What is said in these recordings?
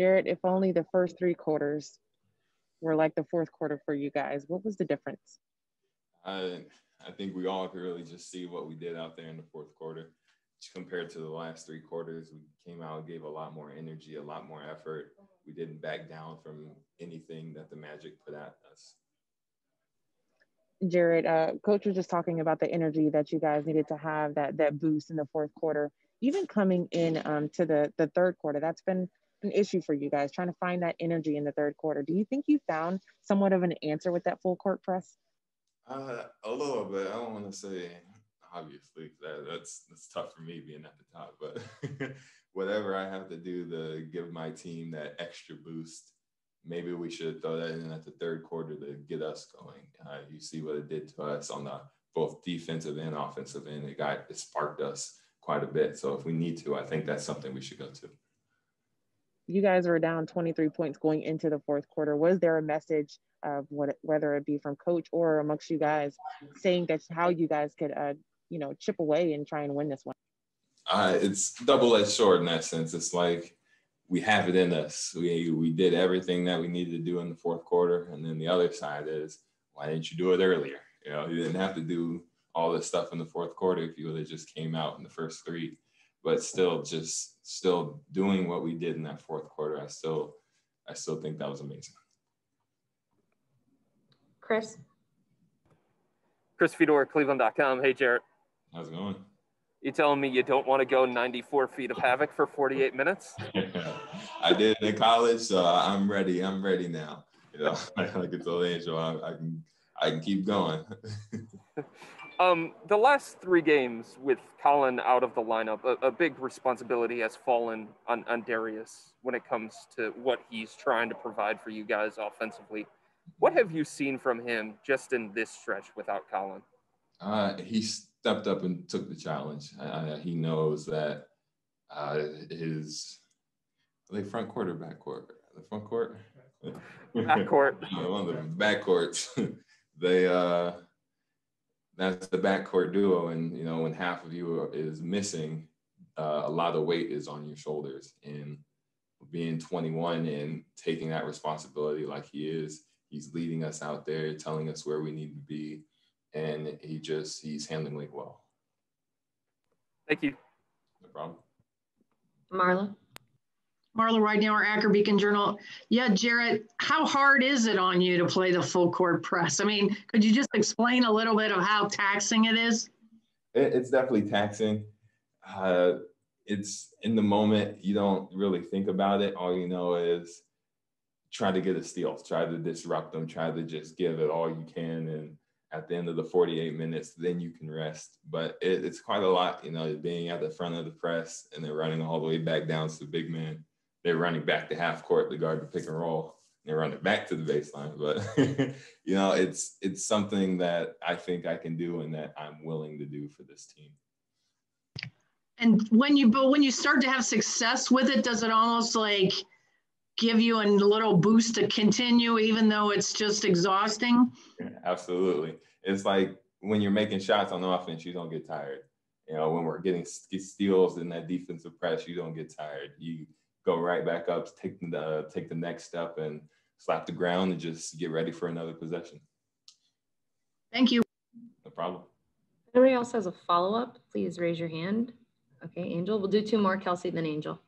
Jarrett, if only the first three quarters were like the fourth quarter for you guys, what was the difference? I I think we all could really just see what we did out there in the fourth quarter compared to the last three quarters. We came out, gave a lot more energy, a lot more effort. We didn't back down from anything that the Magic put at us. Jarrett, uh, coach was just talking about the energy that you guys needed to have that that boost in the fourth quarter. Even coming in um, to the the third quarter, that's been an issue for you guys trying to find that energy in the third quarter. Do you think you found somewhat of an answer with that full court press? Uh, a little bit. I don't want to say obviously that, that's that's tough for me being at the top, but whatever I have to do to give my team that extra boost, maybe we should throw that in at the third quarter to get us going. Uh, you see what it did to us on the both defensive and offensive end. It got it sparked us quite a bit. So if we need to, I think that's something we should go to you guys were down 23 points going into the fourth quarter. Was there a message of what, whether it be from coach or amongst you guys, saying that's how you guys could, uh, you know, chip away and try and win this one? Uh, it's double-edged sword in that sense. It's like we have it in us. We we did everything that we needed to do in the fourth quarter, and then the other side is why didn't you do it earlier? You know, you didn't have to do all this stuff in the fourth quarter if you would have just came out in the first three but still just still doing what we did in that fourth quarter. I still I still think that was amazing. Chris. Chris Fedor, Cleveland.com. Hey Jarrett. How's it going? You telling me you don't want to go 94 feet of havoc for 48 minutes? I did it in college, so I'm ready. I'm ready now. You know, like I told Angel, I, I can I can keep going. Um, the last three games with Collin out of the lineup, a, a big responsibility has fallen on, on, Darius when it comes to what he's trying to provide for you guys offensively. What have you seen from him just in this stretch without Collin? Uh, he stepped up and took the challenge. Uh, he knows that uh, his are they front court or back court? The front court, back court, one of the back courts. they uh, that's the backcourt duo. And, you know, when half of you is missing, uh, a lot of weight is on your shoulders. And being 21 and taking that responsibility like he is, he's leading us out there, telling us where we need to be. And he just, he's handling it well. Thank you. No problem. Marla. Marla Ridenour, Akron Beacon Journal. Yeah, Jarrett, how hard is it on you to play the full court press? I mean, could you just explain a little bit of how taxing it is? It's definitely taxing. Uh, it's in the moment, you don't really think about it. All you know is try to get a steal, try to disrupt them, try to just give it all you can. And at the end of the 48 minutes, then you can rest. But it, it's quite a lot, you know, being at the front of the press and then running all the way back down to the big man they're running back to half court to guard the pick and roll. They're running back to the baseline, but you know, it's it's something that I think I can do and that I'm willing to do for this team. And when you but when you start to have success with it, does it almost like give you a little boost to continue, even though it's just exhausting? Yeah, absolutely. It's like when you're making shots on offense, you don't get tired. You know, when we're getting steals in that defensive press, you don't get tired. You go right back up, take the take the next step, and slap the ground and just get ready for another possession. Thank you. No problem. If anybody else has a follow up, please raise your hand. Okay, Angel. We'll do two more. Kelsey, then Angel.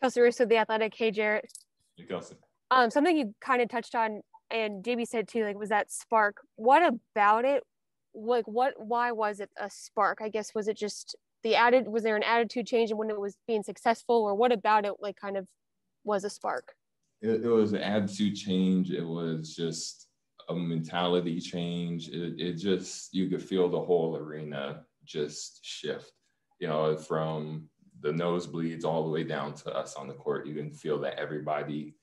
Kelsey Russo, The Athletic. Hey, Jarrett. Hey, Kelsey. Um, something you kind of touched on, and JB said too, like, was that spark? What about it? Like, what? Why was it a spark? I guess was it just the added was there an attitude change when it was being successful or what about it like kind of was a spark? It, it was an attitude change. It was just a mentality change. It, it just you could feel the whole arena just shift. You know from the nosebleeds all the way down to us on the court you can feel that everybody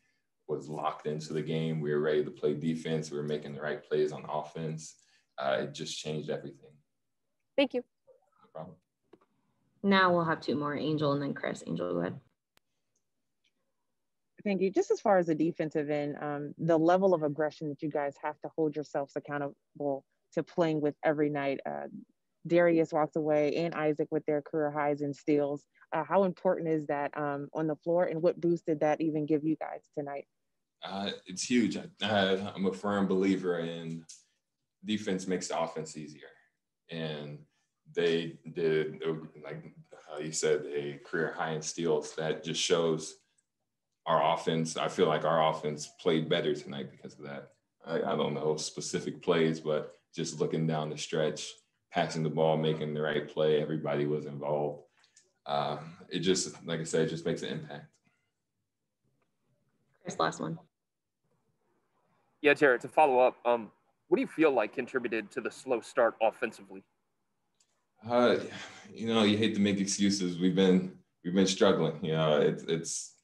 was locked into the game. We were ready to play defense. We were making the right plays on offense. Uh, it just changed everything. Thank you. No problem now we'll have two more, Angel and then Chris. Angel, go ahead. Thank you. Just as far as the defensive end, um, the level of aggression that you guys have to hold yourselves accountable to playing with every night. Uh, Darius walks away and Isaac with their career highs and steals. Uh, how important is that um, on the floor, and what boost did that even give you guys tonight? Uh, it's huge. I, I'm a firm believer in defense makes the offense easier, and they did like how you said a career high in steals. That just shows our offense. I feel like our offense played better tonight because of that. I, I don't know specific plays, but just looking down the stretch, passing the ball, making the right play, everybody was involved. Uh, it just, like I said, it just makes an impact. Chris, last one. Yeah, Jarrett, to follow up, um, what do you feel like contributed to the slow start offensively? Uh, you know, you hate to make excuses. We've been we've been struggling. You know, it's it's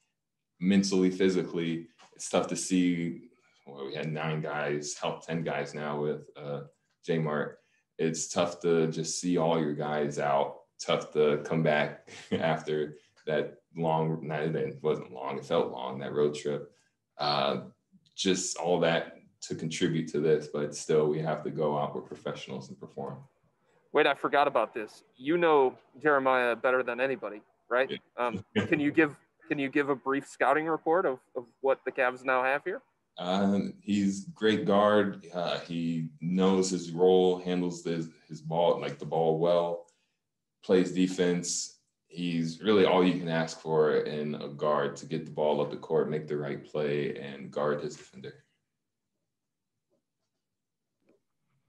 mentally, physically, it's tough to see. Well, we had nine guys, help ten guys now with uh, J Mart. It's tough to just see all your guys out. Tough to come back after that long. night. it wasn't long. It felt long. That road trip. Uh, just all that to contribute to this, but still, we have to go out. We're professionals and perform. Wait, I forgot about this. You know Jeremiah better than anybody, right? Um, can you give can you give a brief scouting report of, of what the Cavs now have here? Um, he's great guard. Uh, he knows his role, handles his, his ball, like the ball well, plays defense. He's really all you can ask for in a guard to get the ball up the court, make the right play, and guard his defender.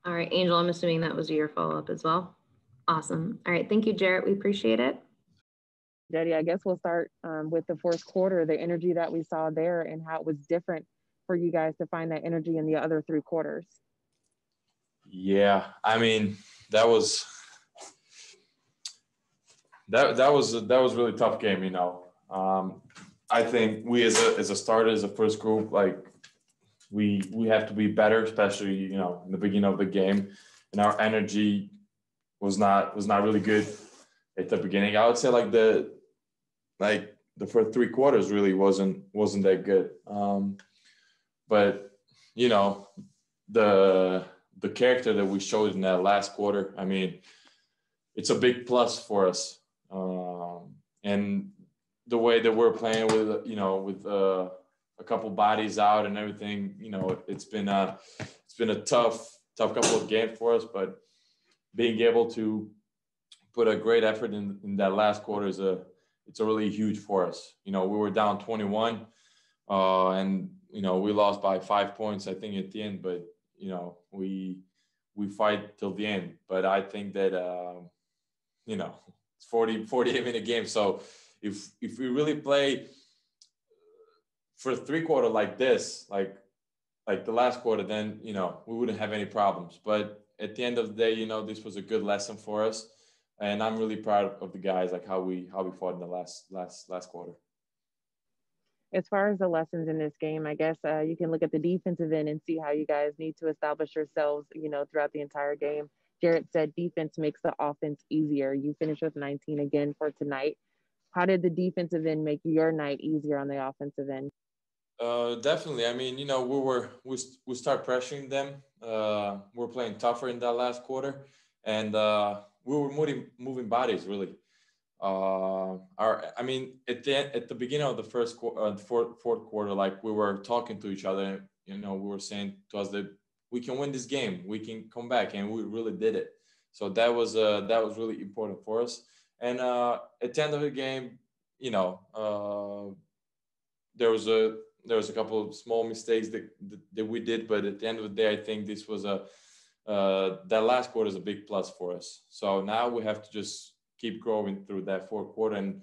All right, Angel, I'm assuming that was your follow up as well. Awesome. All right. Thank you, Jarrett. We appreciate it. Cedi, I guess we'll start um, with the fourth quarter, the energy that we saw there and how it was different for you guys to find that energy in the other three quarters. Yeah, I mean, that was that that was that was really tough game, you know. Um, I think we as a as a starter, as a first group, like we we have to be better, especially you know in the beginning of the game, and our energy was not was not really good at the beginning. I would say like the like the first three quarters really wasn't wasn't that good. Um, but you know the the character that we showed in that last quarter. I mean, it's a big plus for us, um, and the way that we're playing with you know with uh, a couple bodies out and everything. You know, it's been a it's been a tough tough couple of games for us, but being able to put a great effort in, in that last quarter is a it's a really huge for us. You know, we were down 21, uh, and you know we lost by five points, I think, at the end. But you know, we we fight till the end. But I think that uh, you know it's 40 48 minute game, so if if we really play for three quarter like this, like like the last quarter, then you know we wouldn't have any problems. But at the end of the day, you know this was a good lesson for us, and I'm really proud of the guys, like how we how we fought in the last last last quarter. As far as the lessons in this game, I guess uh, you can look at the defensive end and see how you guys need to establish yourselves, you know, throughout the entire game. Jarrett said defense makes the offense easier. You finished with 19 again for tonight. How did the defensive end make your night easier on the offensive end? Uh, definitely. I mean, you know, we were we we start pressuring them. Uh, we are playing tougher in that last quarter, and uh, we were moving moving bodies really. Uh, our, I mean, at the at the beginning of the first quarter, uh, fourth, fourth quarter, like we were talking to each other. You know, we were saying to us that we can win this game, we can come back, and we really did it. So that was uh, that was really important for us. And uh, at the end of the game, you know, uh, there was a there was a couple of small mistakes that, that, that we did, but at the end of the day, I think this was a uh, that last quarter is a big plus for us. So now we have to just keep growing through that fourth quarter, and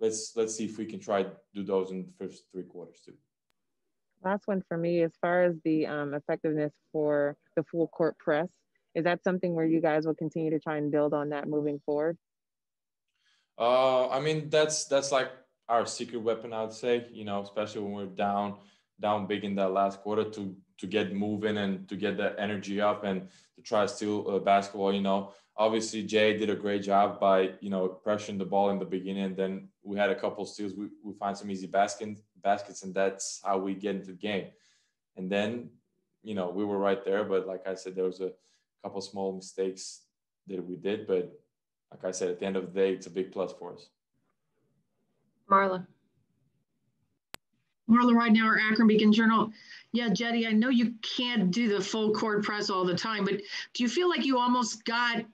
let's let's see if we can try to do those in the first three quarters too. Last one for me, as far as the um, effectiveness for the full court press, is that something where you guys will continue to try and build on that moving forward? Uh, I mean, that's that's like our secret weapon, I would say. You know, especially when we're down down big in that last quarter to to get moving and to get that energy up and to try to steal uh, basketball. You know, obviously Jay did a great job by you know pressuring the ball in the beginning. And then we had a couple steals. We we find some easy baskets baskets, and that's how we get into the game. And then you know we were right there, but like I said, there was a couple small mistakes that we did. But like I said, at the end of the day, it's a big plus for us. Marla. Marla Ridenour, Akron Beacon Journal. Yeah, Cedi, I know you can't do the full court press all the time, but do you feel like you almost got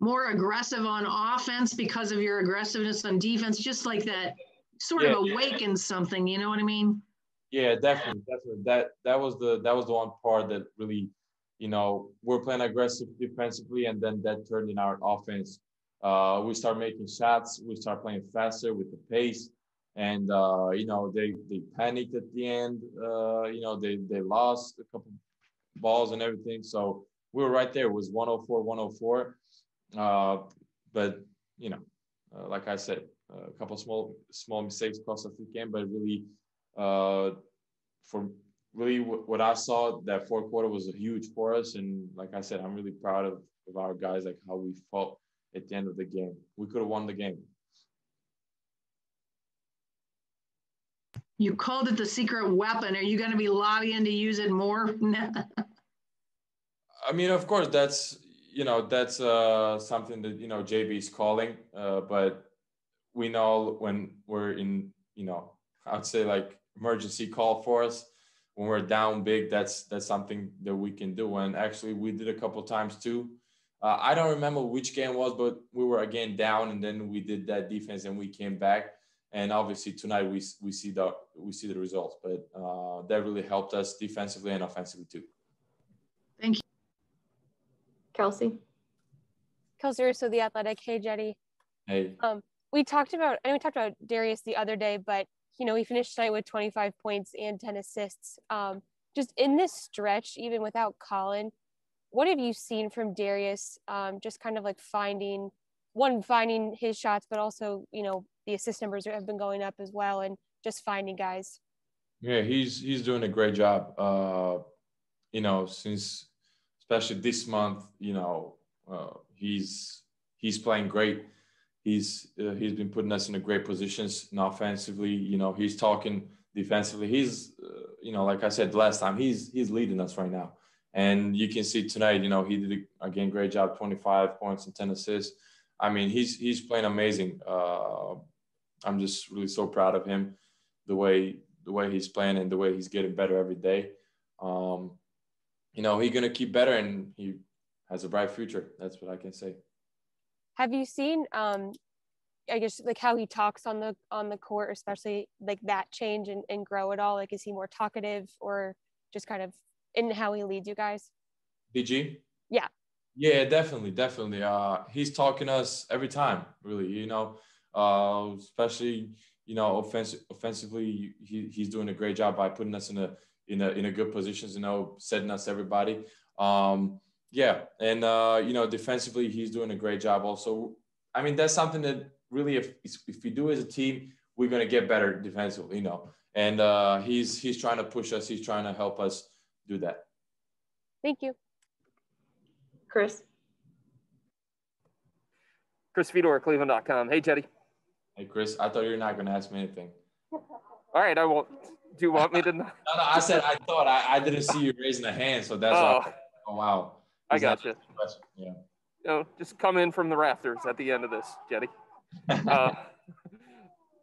more aggressive on offense because of your aggressiveness on defense? Just like that sort yeah, of awakens yeah. something, you know what I mean? Yeah, definitely, definitely. That that was the that was the one part that really, you know, we're playing aggressive defensively, and then that turned in our offense. Uh, we start making shots. We start playing faster with the pace and uh, you know they they panicked at the end. Uh, you know they they lost a couple balls and everything. So we were right there. It was 104, 104. Uh, but you know, uh, like I said, a couple small small mistakes cost us the game. But really, uh, for really what I saw that fourth quarter was a huge for us. And like I said, I'm really proud of, of our guys, like how we fought at the end of the game. We could have won the game. You called it the secret weapon. Are you going to be lobbying to use it more? I mean, of course, that's you know that's uh, something that you know JB is calling, uh, but we know when we're in you know I'd say like emergency call for us when we're down big. That's that's something that we can do, and actually we did a couple times too. Uh, I don't remember which game was, but we were again down, and then we did that defense, and we came back and obviously tonight we we see the we see the results. But uh, that really helped us defensively and offensively too. Thank you, Kelsey. Kelsey Russo, the Athletic. Hey, Cedi. Hey. Um, we talked about and we talked about Darius the other day, but you know he finished tonight with 25 points and 10 assists. Um, just in this stretch, even without Collin, what have you seen from Darius? Um, just kind of like finding one finding his shots, but also you know the assist numbers have been going up as well, and just finding guys. Yeah, he's he's doing a great job. Uh, you know, since especially this month, you know, uh, he's he's playing great. He's uh, he's been putting us in a great positions and offensively. You know, he's talking defensively. He's uh, you know, like I said last time, he's he's leading us right now. And you can see tonight, you know, he did again great job, 25 points and 10 assists. I mean, he's he's playing amazing. Uh, I'm just really so proud of him, the way the way he's playing and the way he's getting better every day. Um, you know, he's gonna keep better and he has a bright future. That's what I can say. Have you seen um I guess like how he talks on the on the court, especially like that change and, and grow at all? Like is he more talkative or just kind of in how he leads you guys? DG? Yeah. Yeah, definitely, definitely. Uh he's talking us every time, really, you know uh, especially you know offensive, offensively he, he's doing a great job by putting us in a in a in a good positions you know setting us everybody um, yeah and uh, you know defensively he's doing a great job also i mean that's something that really if if we do as a team we're going to get better defensively you know and uh, he's he's trying to push us he's trying to help us do that thank you chris chris fedor cleveland.com hey cedi Hey, Chris, I thought you were not going to ask me anything. All right, I won't. Do you want me to? no, no, I said I thought. I, I didn't see you raising a hand, so that's oh. why. Oh, wow. I got you. Yeah. You know, just come in from the rafters at the end of this, Cedi. Uh,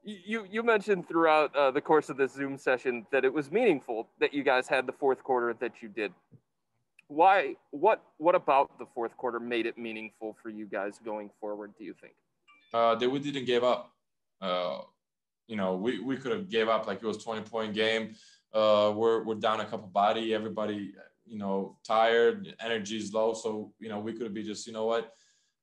you you mentioned throughout uh, the course of this Zoom session that it was meaningful that you guys had the fourth quarter that you did. Why? What? What about the fourth quarter made it meaningful for you guys going forward? Do you think? Uh, that we didn't give up uh, you know, we, we could have gave up like it was 20 point game. Uh, we're, we're down a couple body, everybody, you know, tired, energy is low. So, you know, we could be just, you know what,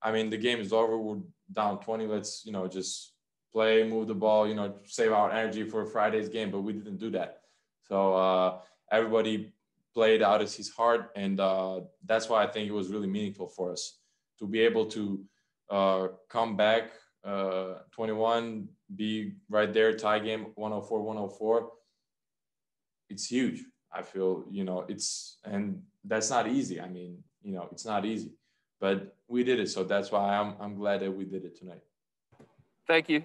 I mean, the game is over. We're down 20. Let's, you know, just play, move the ball, you know, save our energy for Friday's game, but we didn't do that. So uh, everybody played out as his heart. And uh, that's why I think it was really meaningful for us to be able to uh, come back uh, 21, be right there, tie game 104, 104. It's huge. I feel, you know, it's, and that's not easy. I mean, you know, it's not easy, but we did it. So that's why I'm, I'm glad that we did it tonight. Thank you.